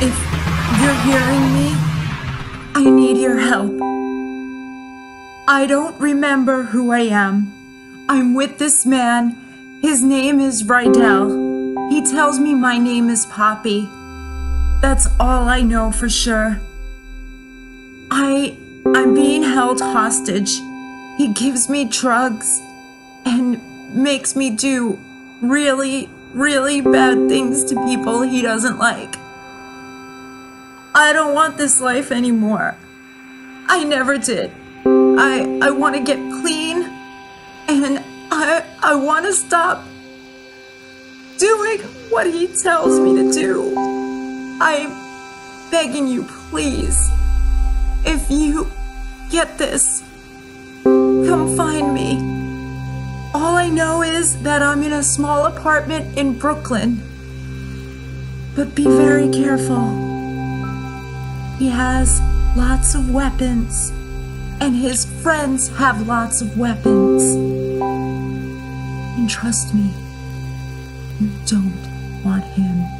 If you're hearing me, I need your help. I don't remember who I am. I'm with this man. His name is Rydell. He tells me my name is Poppy. That's all I know for sure. I I'm being held hostage. He gives me drugs makes me do really, really bad things to people he doesn't like. I don't want this life anymore. I never did. I I want to get clean and I I want to stop doing what he tells me to do. I'm begging you, please. If you get this, come find me. I know is that I'm in a small apartment in Brooklyn. But be very careful. He has lots of weapons, and his friends have lots of weapons. And trust me, you don't want him